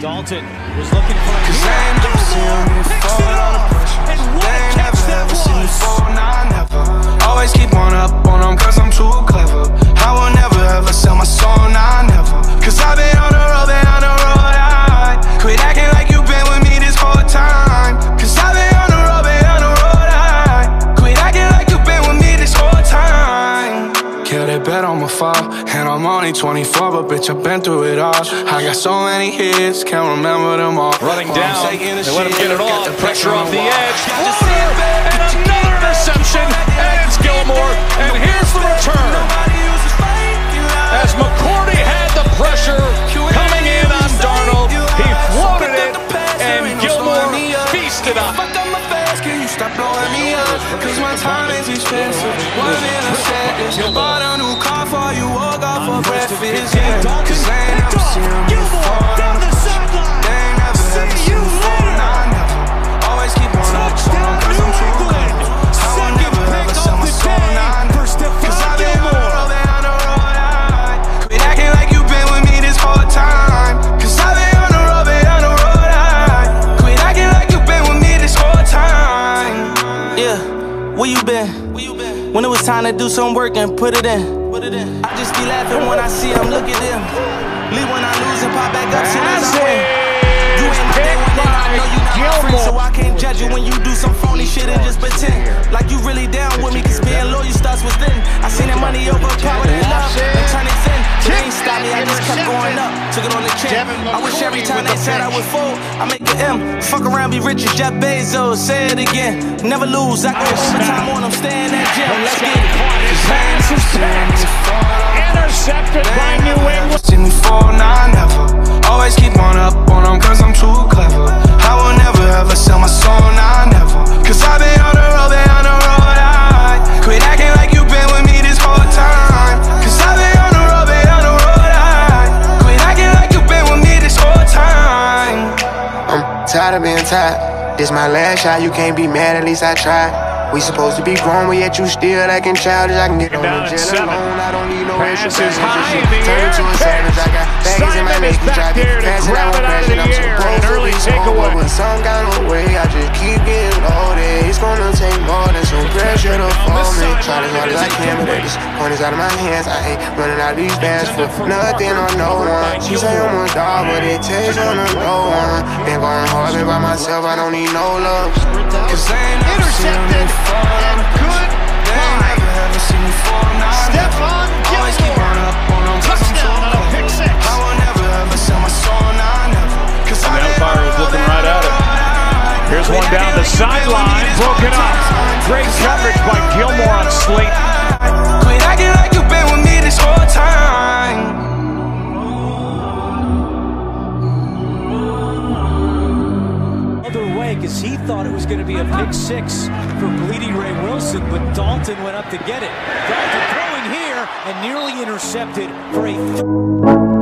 Dalton was looking for a Yeah, they bet I'ma fall, and I'm only 24, but bitch, I've been through it all. I got so many hits, can't remember them all. Running down. They let him shit, get it the Pressure off the edge. For you for never See. Nah, never. Always keep on cause I'm too clever. I will never ever sell my the soul. Nah, Cause I've been quit acting like you been with me this whole time. Cause I've been on the road, on the road, quit acting like you been with me this whole time. Yeah, where you been? Where you been? When it was time to do some work and put it in. Put it in. I just be laughing when I see them, look at them. Leave when I lose and pop back up soon as I win. You ain't one and I know you not friend, so I can't judge you when you do some phony shit and just pretend like you really down with me. Cause being loyal starts within. I seen that money overpower that love and turn it I wish every time they said I would fold, I make an M. Fuck around, be rich as Jeff Bezos. Say it again. Never lose, I go overtime on them, stay in that gym. Let's get it. Pass is back. Tired of being tired. This my last shot, you can't be mad, at least I tried. We supposed to be grown, but yet you still acting childish. I can get on the jet jail alone. I don't need no Pass extra is high in the turn air, into a savage. I got baggage in my neck, you try to fast and I it won't crash the I'm supposed to early be takeaway. But some kind of way, I just keep getting loaded. It's gonna take more than some pressure to fall me. Try as hard as I can, but this point is out of my hands. I ain't running out of these bands for nothing or no one. She say I'm a dog, but it takes one to know one. Been going hard, been by myself, I don't need no love. Cause they ain't never seen me fall. and good They ain't never ever seen me fall, nah, Stephon never. Always keep Gilmore. up on them cause I'm too Touchdown on a pick six. I will never ever sell my soul, nah, never. Cause And I've the been umpire on looking right at it. Here's one down the like you been with me sideline, broken up. Time. Great coverage by Gilmore on road, Slate. Quit acting like you been with me this whole time. other way because he thought it was going to be a pick six for Bleedy Ray Wilson, but Dalton went up to get it. Dalton throwing here and nearly intercepted for a.